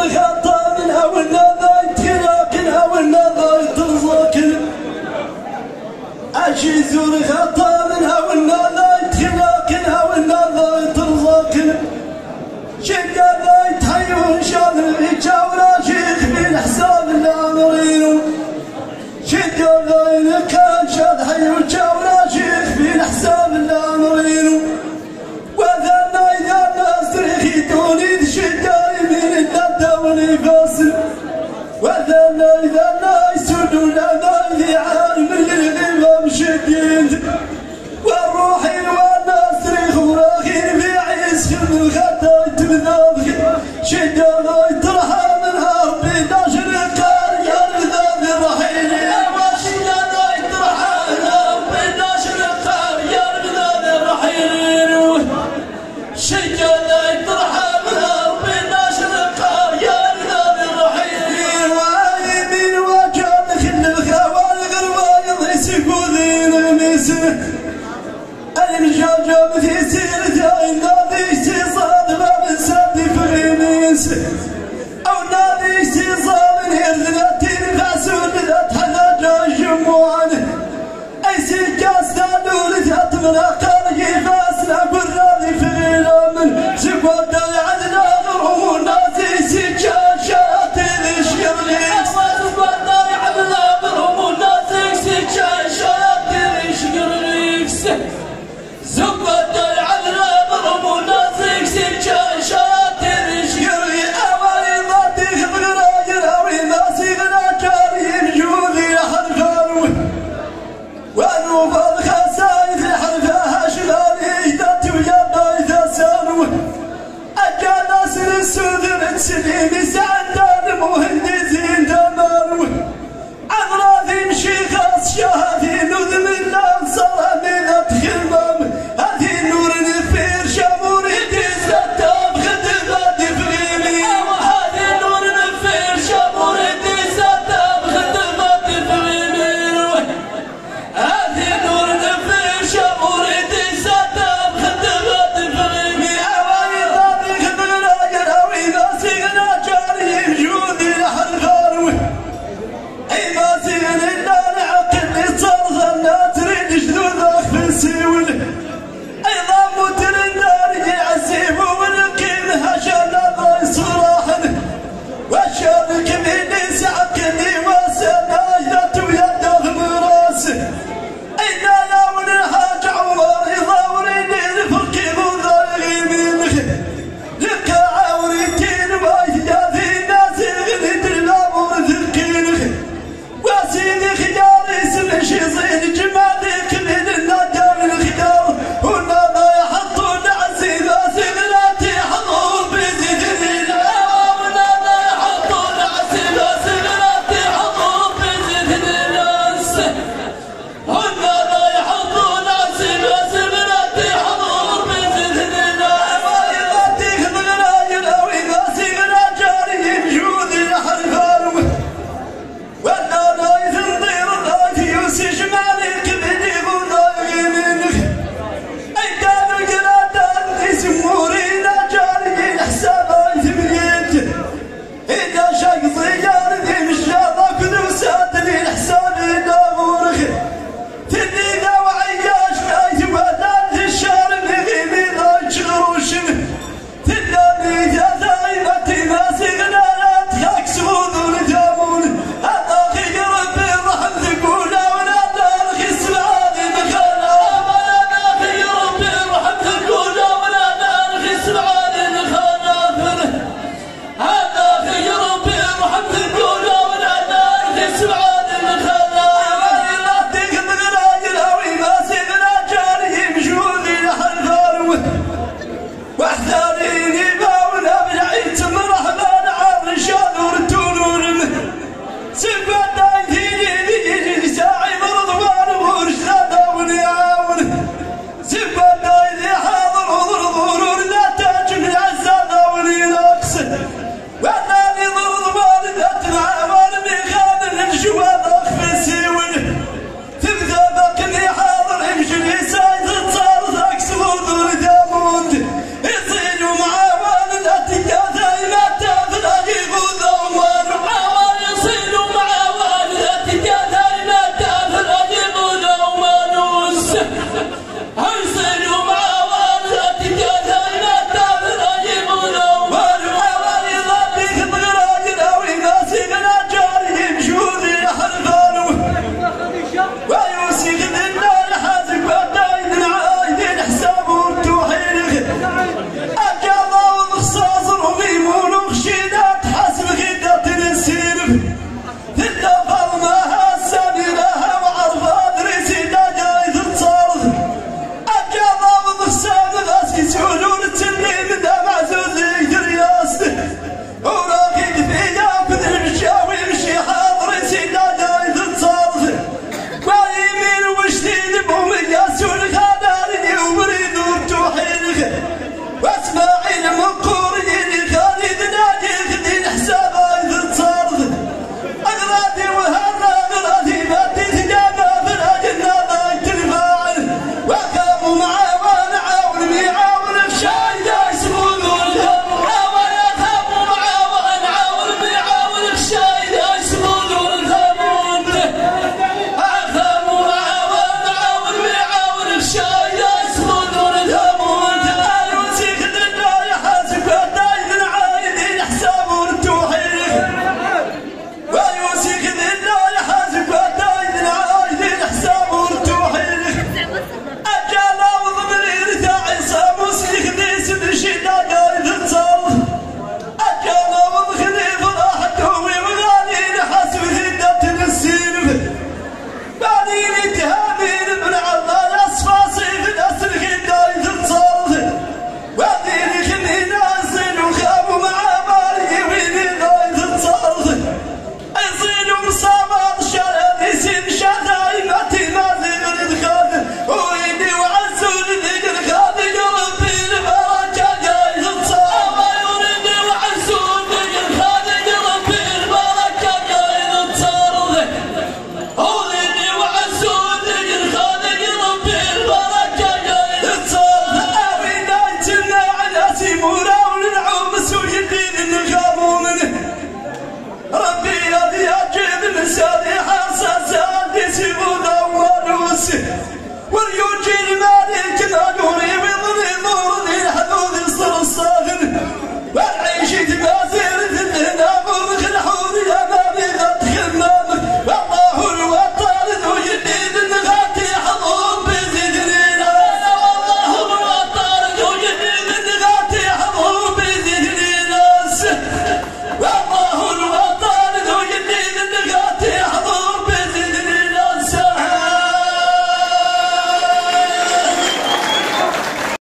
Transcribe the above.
وحطة منها زور خطأ غاسل وأذانا إذا من أختار يفاس لا براني في غير من سيبودا يعدنا